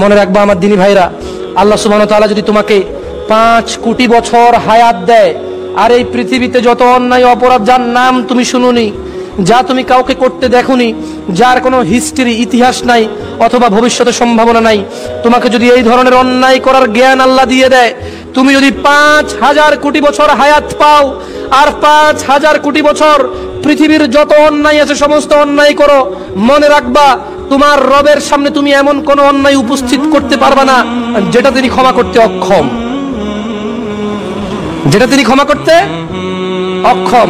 মনে রাখবা আমার দিনী ভাইরা, আল্লাহ সুবহান তাআলা যদি তোমাকে পাঁচ কোটি বছর হায়াত দেয়, আর এই পৃথিবীতে যত অন্যায় অপরাধ, যার নাম তুমি শুনুনি, যা তুমি কাউকে করতে দেখোনি, যার কোনো হিস্ট্রি ইতিহাস নাই, অথবা ভবিষ্যতে সম্ভাবনা নাই, তোমাকে যদি এই ধরনের অন্যায় করার জ্ঞান আল্লাহ দিয়ে দেয়, তুমি যদি পাঁচ হাজার কোটি বছর হায়াত পাও, আর পাঁচ হাজার কোটি বছর পৃথিবীর যত অন্যায় আছে, সমস্ত অন্যায় করো, মনে রাখবা তোমার রবের সামনে তুমি এমন কোন অন্যায় উপস্থিত করতে পারবা না যেটা তিনি ক্ষমা করতে অক্ষম। যেটা তিনি ক্ষমা করতে অক্ষম।